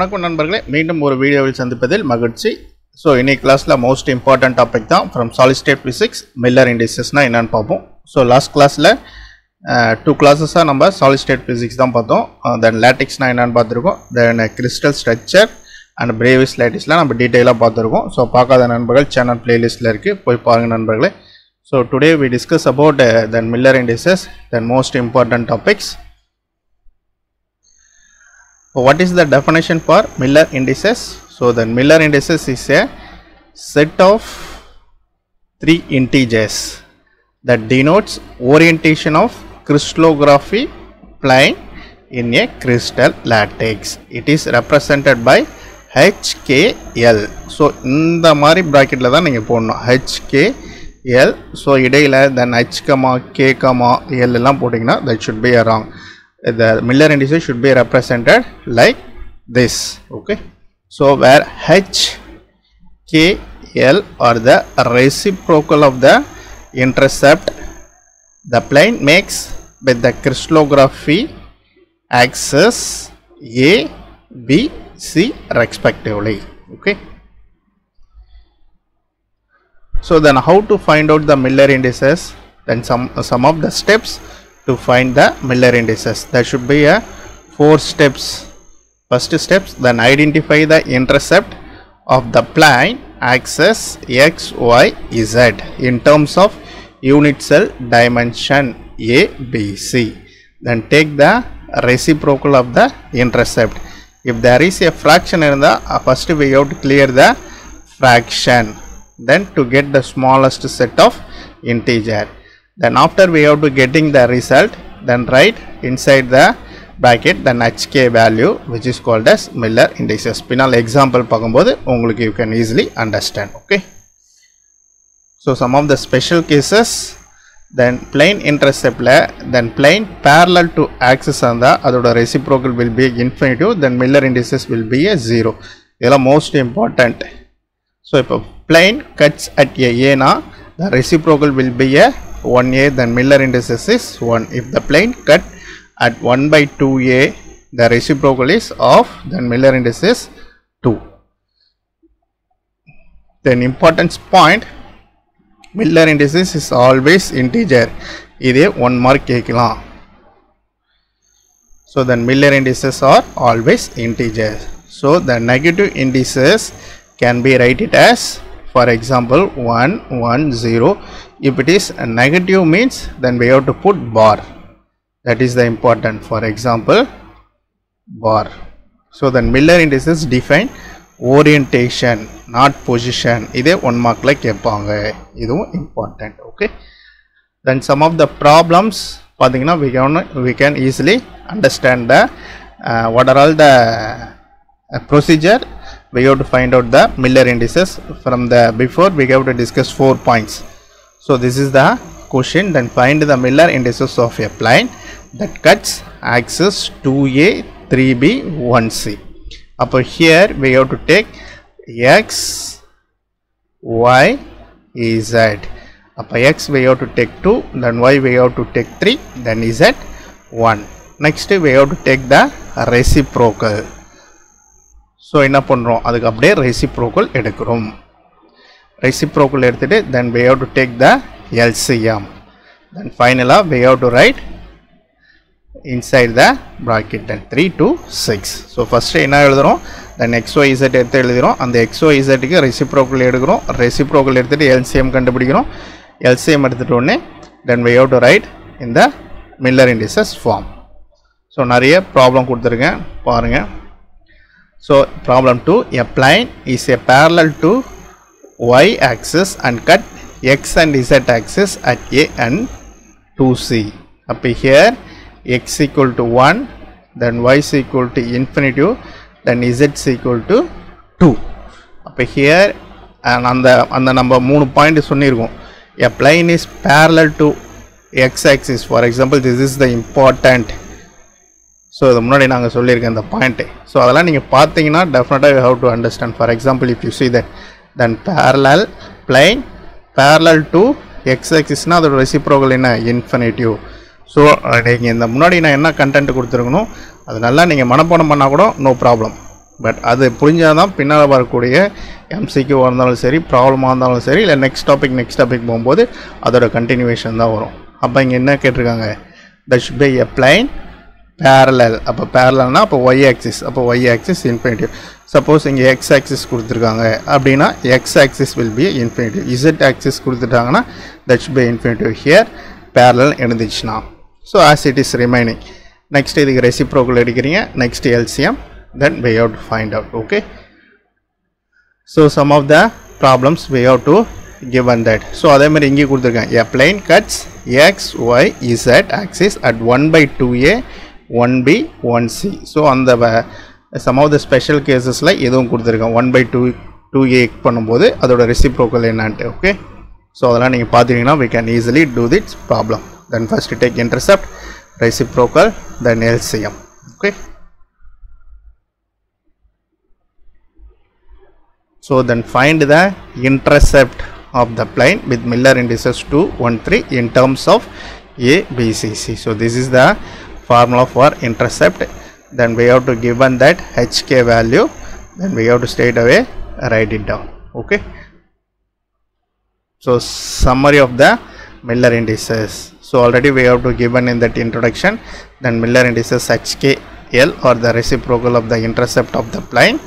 வணக்கம் நண்பர்களே. மீண்டும் ஒரு வீடியோவில் சந்திப்பதில் மகிழ்ச்சி. ஸோ இன்னைக்கு கிளாஸில் மோஸ்ட் இம்பார்ட்டன்ட் டாபிக் தான் from solid state physics Miller இண்டிசஸ்னால் என்னென்னு பார்ப்போம். ஸோ லாஸ்ட் கிளாஸில் டூ கிளாஸஸாக நம்ம சாலிஸ்டேட் ஃபிசிக்ஸ் தான் பார்த்தோம். தென் லேட்டிக்ஸ்னால் என்னென்னு பார்த்துருக்கோம். Then crystal structure and Bravais லேட்டிஸ்லாம் நம்ம டீட்டெயிலாக பார்த்துருக்கோம். ஸோ பார்க்காத நண்பர்கள் சேனல் பிளேலிஸ்ட்டில் இருக்குது போய் பாருங்கள் நண்பர்களே. So today we discuss about then Miller indices then most important topics what is the definition for Miller indices? So the Miller indices is a set of three integers that denotes orientation of crystallography plane in a crystal lattice. It is represented by HKL. So இந்த மாதிரி ப்ராக்கெட்டில் தான் நீங்கள் போடணும் HKL so இடையில் then H comma K comma L எல்லாம் போட்டிங்கன்னா that should be wrong The Miller indices should be represented like this okay? So where H K L are the reciprocal of the intercept the plane makes with the crystallography axis A B C respectively okay? So then how to find out the Miller indices? Then some some of the steps to find the Miller indices. There should be a four steps. First steps, then identify the intercept of the plane axis x, y, z in terms of unit cell dimension a, b, c. Then take the reciprocal of the intercept. If there is a fraction in the uh, first we have to clear the fraction. Then to get the smallest set of integer then after we have to getting the result then write inside the bracket then hk value which is called as Miller indices பின்னால் example பார்க்கும்போது உங்களுக்கு you can easily understand okay so some of the special cases then plane interceptல then plane parallel to axis அந்த அதோட reciprocal will be infinitive then Miller indices will be a zero இதெல்லாம் most important so இப்போ plane cuts at a a na the reciprocal will be a 1a then Miller indices is 1 if the plane cut at 1 by 2a the reciprocal is off then Miller indices 2 then importance point Miller indices is always integer இதே 1 mark கேட்கலாம் so then Miller indices are always integer so the negative indices can be write it as for example 1 1 0 if it is a negative means then we have to put bar that is the important for example bar so then Miller indices define orientation not position இதே one மார்க்கில் கேட்பாங்க இதுவும் important okay then some of the problems பார்த்தீங்கன்னா we can we can easily understand the uh, what are all the uh, procedure we have to find out the Miller indices from the before. We have to discuss four points. So this is the question. Then find the Miller indices of a plane that cuts axis 2a 3b 1c up here we have to take x y z. Up x we have to take 2 then y we have to take 3 then z 1 next we have to take the reciprocal so என்ன பண்ணுறோம் அதுக்கு அப்படியே reciprocal எடுக்கிறோம். Reciprocal எடுத்துகிட்டு then way how to take the LCM then ஃபைனலாக way how to write inside the bracket then three to six so first என்ன எழுதுகிறோம் then Exo Z எடுத்து எழுதுகிறோம் அந்த எக்ஸோ இசட்டுக்கு ரெசிப்ரோக்கல் எடுக்கிறோம். ரெசிப்ரோக்கல் எடுத்துகிட்டு எல்சிஎம் கண்டுபிடிக்கிறோம். எல்சிஎம் எடுத்துகிட்டு உடனே then we have to write இந்த மில்லர் இண்டிசஸ் ஃபார்ம் ஸோ நிறைய ப்ராப்ளம் கொடுத்துருக்கேன். பாருங்கள் So problem 2 a plane is a parallel to y axis and cut x and z axis at a and 2c. Up here x equal to 1 then y is equal to infinity then z is equal to 2. அப்போ here அந்த அந்த நம்ம மூணு point சொன்னிருக்கோம் a plain is parallel to X axis for example this is the important so இது முன்னாடி நாங்கள் சொல்லியிருக்கேன் இந்த பாயிண்ட்டு ஸோ அதெல்லாம் நீங்கள் பார்த்தீங்கன்னா டெஃபினட்டாக you have to understand for example if you see that then parallel plane parallel to X எக்ஸிஸ்னால் அதோட ரெசிப்ரோகல் என்ன? இன்ஃபினிட்டிவ் ஸோ நீங்கள் இந்த முன்னாடி நான் என்ன கண்டென்ட் கொடுத்துருக்கணும் அது நல்லா நீங்கள் மனப்பாடம் பண்ணால் கூட நோ ப்ராப்ளம் பட் அது புரிஞ்சாதான் பின்னால் வரக்கூடிய எம்சிக்யூவாக இருந்தாலும் சரி ப்ராப்ளமாக இருந்தாலும் சரி இல்லை நெக்ஸ்ட் டாபிக் நெக்ஸ்ட் டாபிக் போகும்போது அதோட கண்டினியூவேஷன் தான் வரும். அப்போ இங்கே என்ன கேட்டிருக்காங்க? That should by a plane parallel அப்போ பேரலல்னா அப்போ ஒய் ஆக்சிஸ் அப்போ ஒய் ஆக்சிஸ் இன்ஃபினிட்டிவ் சப்போஸ் இங்கே எக்ஸ் ஆக்சிஸ் கொடுத்துருக்காங்க. அப்படின்னா X axis will be infinitive Z axis கொடுத்துட்டாங்கன்னா that by infinitive here parallel எழுந்துச்சுன்னா. So as it is remaining next இதுக்கு reciprocal எடுக்கிறீங்க. Next LCM then we out find out okay so some of the problems we out to given that so அதே மாதிரி இங்கே கொடுத்துருக்கேன். A a cuts X Y Z axis at one by two A 1b 1c so அந்த வ- some of the special casesல எதுவும் கொடுத்துருக்கேன் 1 by 2 2a பண்ணும்போது அதோட reciprocal என்னன்ட்டு okay so அதெல்லாம் நீங்கள் பார்த்தீங்கன்னா we can easily do this problem then first take intercept reciprocal then LCM okay So then find the intercept of the plane with Miller indices 2, 1, 3 in terms of A, B, C, C. So this is the formula for intercept. Then we have to given that HK value. Then we have to straight away write it down. Okay. So summary of the Miller indices. So already we have to given in that introduction. Then Miller indices HKL or the reciprocal of the intercept of the plane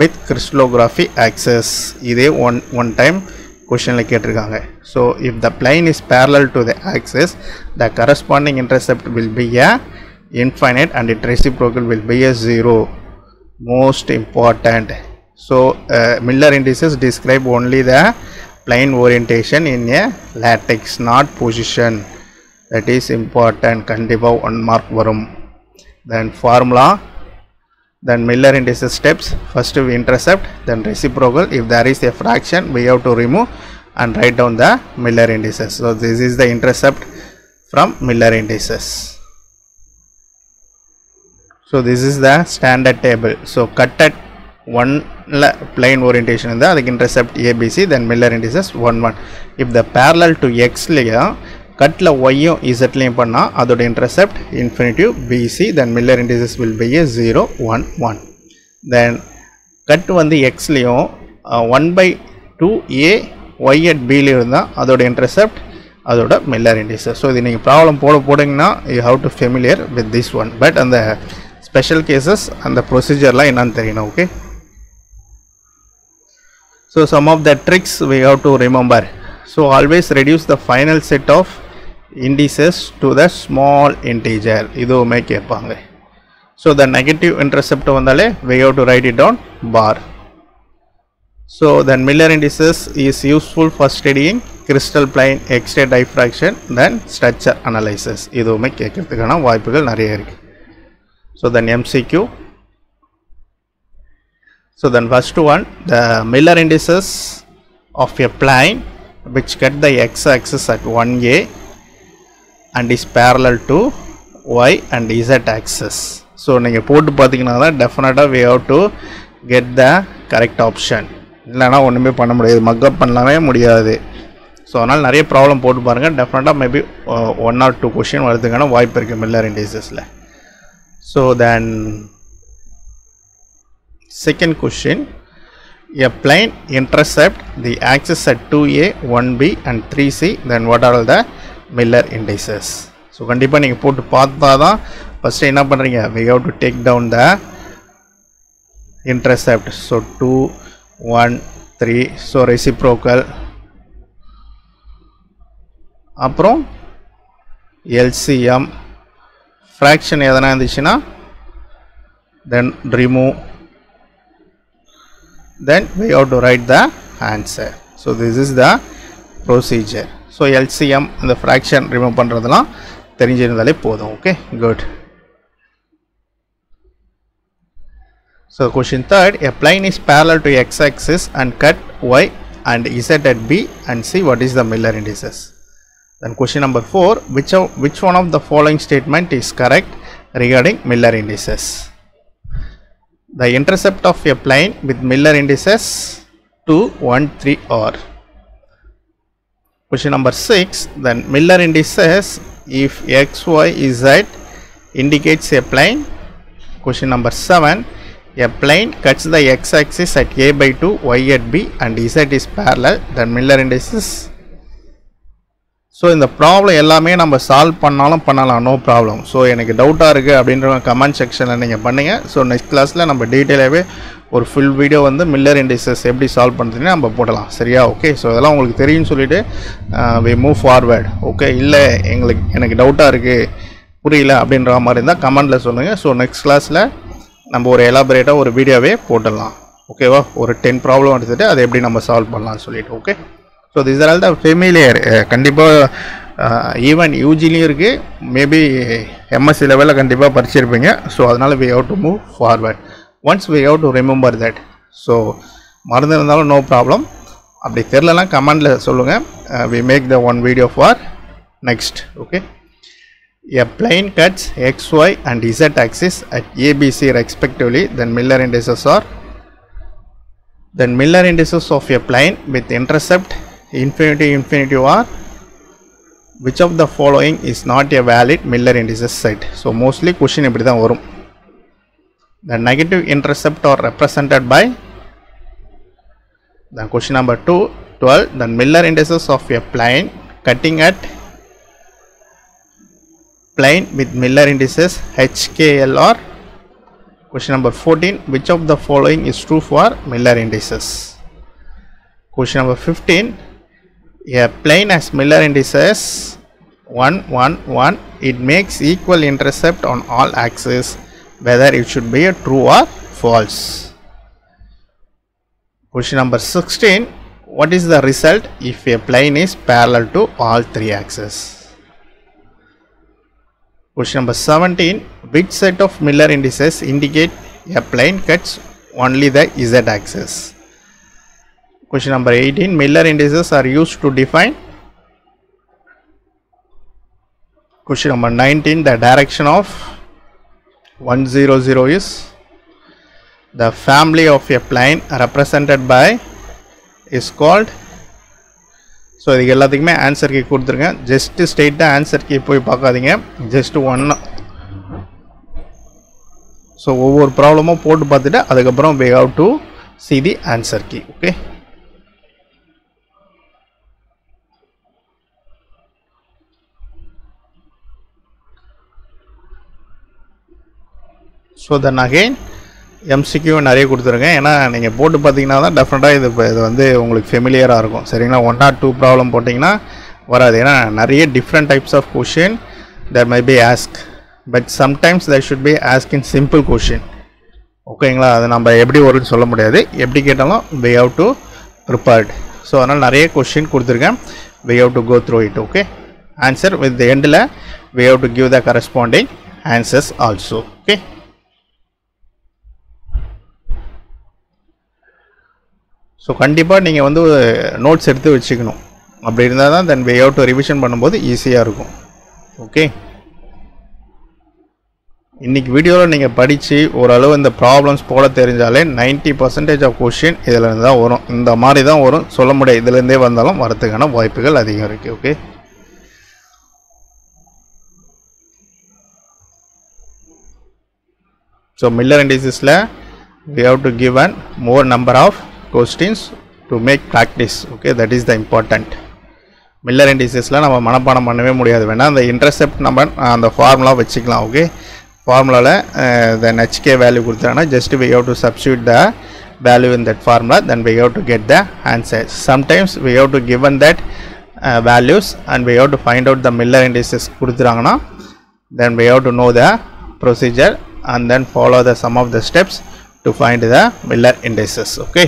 with crystallography axis. இதே one one time கொஷனில் கேட்டிருக்காங்க. So, if the plane is parallel to the axis, the corresponding intercept will be a infinite and the reciprocal will be a zero. Most important. So uh, miller indices describe only the plane orientation in a lattice not position. That is important. kandipa one mark varum then formula then Miller indices steps. First we intercept then reciprocal. If there is a fraction we have to remove and write down the Miller indices. So this is the intercept from Miller indices. So this is the standard table. So cut at one plane orientation in the intercept ABC then Miller indices 1 1 if the parallel to X layer கட்டில் ஒய்யும் இசட்லேயும் பண்ணால் அதோட intercept infinitive BC then Miller indices will be a zero one one then cut வந்து எக்ஸ்லேயும் one uh, by two A Y at பிலையும் இருந்தால் அதோட intercept அதோட Miller indices so இது நீங்கள் ப்ராப்ளம் போட போட்டிங்கன்னா you have to familiar with this one but அந்த special cases அந்த ப்ரொசீஜர்லாம் என்னன்னு தெரியணும் okay So some of the tricks we have to remember. So always reduce the final set of indices to the small integer. இதுவுமே கேட்பாங்க So the negative intercept வந்தாலே we have to write it down bar. So then Miller indices is useful for studying crystal plane X-ray diffraction then structure analysis. இதுவுமே கேட்கறதுக்கான வாய்ப்புகள் நிறைய இருக்கு. So then MCQ So then first one, the Miller indices of a plane which cut the x-axis at 1a and is parallel to y and z axis. So நீங்கள் போட்டு பார்த்தீங்கன்னா தான் டெஃபினட்டாக we have to get the correct option இல்லைனா ஒன்றுமே பண்ண முடியாது. Mug up பண்ணலாமே முடியாது. ஸோ அதனால் நிறைய ப்ராப்ளம் போட்டு பாருங்கள் டெஃபினட்டாக maybe one or two question வரதுக்கான வாய்ப்பு இருக்குது Miller இண்டிசஸில் so then Second question. A plane intercept the axis at 2a, 1b and 3c then what are all the Miller indices? So கண்டிப்பாக நீங்கள் போட்டு பார்த்தா தான் ஃபஸ்ட்டு என்ன பண்ணுறீங்க we have to take down the intercept so two one three so reciprocal அப்புறம் LCM fraction எதனா இருந்துச்சுன்னா then remove then we have to write the answer so this is the procedure so LCM இந்த fraction remove பண்ணுறதெல்லாம் தெரிஞ்சிருந்தாலே போதும் okay good so question third a plane is parallel to x-axis and cut y and z at b and see what is the Miller indices then question number four which of, which one of the following statement is correct regarding Miller indices the intercept of a plane with Miller indices 2, 1, 3 are. Question number 6 then Miller indices if x, y, z indicates a plane. Question number 7 a plane cuts the x-axis at a by 2 y at b and z is parallel then miller indices so இந்த problem எல்லாமே நம்ம solve பண்ணாலும் பண்ணலாம். No problem so எனக்கு டவுட்டாக இருக்குது அப்படின்ற comment செக்ஷனில் நீங்கள் பண்ணுங்கள் ஸோ நெக்ஸ்ட் கிளாஸில் நம்ம டீட்டெயிலாகவே ஒரு ஃபுல் வீடியோ வந்து மில்லர் இண்டிசஸ் எப்படி சால்வ் பண்ணுறதுன்னு நம்ம போடலாம். சரியா? ஓகே ஸோ இதெல்லாம் உங்களுக்கு தெரியும்னு சொல்லிவிட்டு வி மூவ் ஃபார்வேர்டு ஓகே இல்லை எங்களுக்கு எனக்கு டவுட்டாக இருக்குது புரியல அப்படின்ற மாதிரி இருந்தால் கமெண்ட்டில் சொல்லுங்கள் ஸோ நெக்ஸ்ட் கிளாஸில் நம்ம ஒரு எலாபரேட்டாக ஒரு வீடியோவே போட்டுடலாம். ஓகேவா ஒரு டென் ப்ராப்ளம் எடுத்துகிட்டு அதை எப்படி நம்ம சால்வ் பண்ணலாம்னு சொல்லிட்டு okay so this are all the familiar கண்டிப்பாக ஈவன் யூஜிலையும் இருக்குது மேபி எம்எஸ்சி லெவலில் கண்டிப்பாக படிச்சிருப்பீங்க. ஸோ அதனால் we have to move forward once we have to remember that so மறந்துருந்தாலும் no problem அப்படி தெரிலனா கமெண்டில் சொல்லுங்கள் we make the one video for next okay a plane cuts xy and z axis at abc respectively then miller indices are then miller indices of a plane with intercept infinity infinity are which of the following is not a valid miller indices set so mostly question இப்படி தான் வரும் the negative intercept are represented by the question number 2 12 the miller indices of a plane cutting at plane with Miller indices HKL or question number 14 which of the following is true for Miller indices question number 15 a plane has Miller indices. 1 1 1 it makes equal intercept on all axes whether it should be a true or false. Question number 16 what is the result if a plane is parallel to all three axes? Question number 17. Which set of Miller indices indicate a plane cuts only the z axis? Question number 18. Miller indices are used to define. Question number 19. The direction of 100 is the family of a plane represented by is called so இதுக்கு எல்லாத்துக்குமே answer key கொடுத்துருங்க just ஸ்ட்ரெயிட்டாக answer key போய் பார்க்காதீங்க just one so ஒவ்வொரு ப்ராப்ளமும் போட்டு பார்த்துட்டு அதுக்கப்புறம் way how to see the answer key okay so then again MCQ நிறைய கொடுத்துருக்கேன். ஏன்னா நீங்கள் போட்டு பார்த்தீங்கன்னா தான் டெஃபினட்டாக இது இப்போ இது வந்து உங்களுக்கு ஃபெமிலியராக இருக்கும். சரிங்களா? ஒன் ஆர் டூ ப்ராப்ளம் போட்டிங்கன்னா வராது. ஏன்னா நிறைய different types of question there may be ask but sometimes there should be ask in simple question ஓகேங்களா அது நம்ம எப்படி வரும்னு சொல்ல முடியாது. எப்படி கேட்டாலும் we have to prepared so அதனால் நிறைய கொஷின் கொடுத்துருக்கேன். We have to go through it okay answer with எண்டில் we have to give the corresponding answers also okay so கண்டிப்பாக நீங்கள் வந்து நோட்ஸ் எடுத்து வச்சுக்கணும். அப்படி இருந்தால் தான் தென் வே அவுட் ரிவிஷன் பண்ணும்போது ஈஸியாக இருக்கும். ஓகே இன்றைக்கி வீடியோவில் நீங்கள் படித்து ஓரளவு இந்த ப்ராப்ளம்ஸ் போட தெரிஞ்சாலே நைன்ட்டி பர்சன்டேஜ் ஆஃப் கொஷின் இதில் தான் வரும். இந்த மாதிரி தான் வரும். சொல்ல முடியாது. இதுலேருந்தே வந்தாலும் வரதுக்கான வாய்ப்புகள் அதிகம் இருக்குது okay so Miller இண்டிசஸில் we have to give and more number of questions to make practice okay that is the important Miller இண்டிசஸில் நம்ம மனப்பாடம் பண்ணவே முடியாது. வேணால் அந்த இன்டர்செப்ட் நம்ம அந்த ஃபார்முலா வச்சுக்கலாம் ஓகே ஃபார்முலாவில் த ஹெச்கே வேல்யூ கொடுத்தாங்கன்னா just we have to substitute the value in that formula then we have to get the answer sometimes we have to given that values and we have to find out the Miller indices கொடுத்துறாங்கன்னா then we have to know the procedure and then follow the some of the steps to find the Miller indices okay?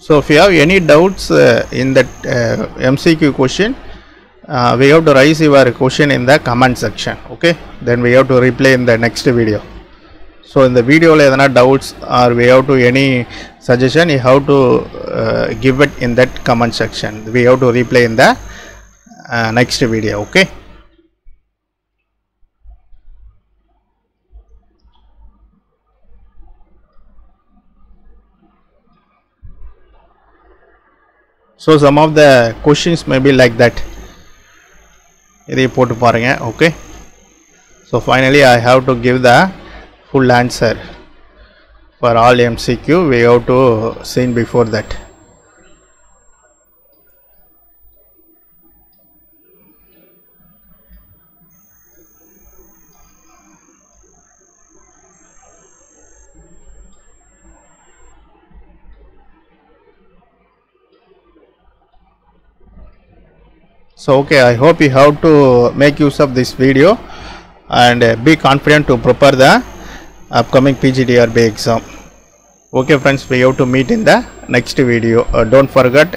So if you have any doubts uh, in that uh, MCQ question, uh, we have to raise your question in the comment section. Okay, then we have to replay in the next video. So in the video, there doubts or we have to any suggestion, you have to uh, give it in that comment section. We have to replay in the uh, next video. Okay. so some of the questions may be like that இதை போட்டு பாருங்க okay so finally i have to give the full answer for all mcq we have to seen before that So okay i hope you have to make use of this video and uh, be confident to prepare the upcoming PGTRB exam. Okay friends we have to meet in the next video. Uh, don't forget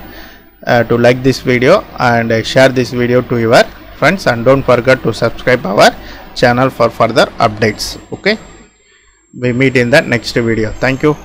uh, to like this video and uh, share this video to your friends and don't forget to subscribe our channel for further updates. Okay we meet in the next video. Thank you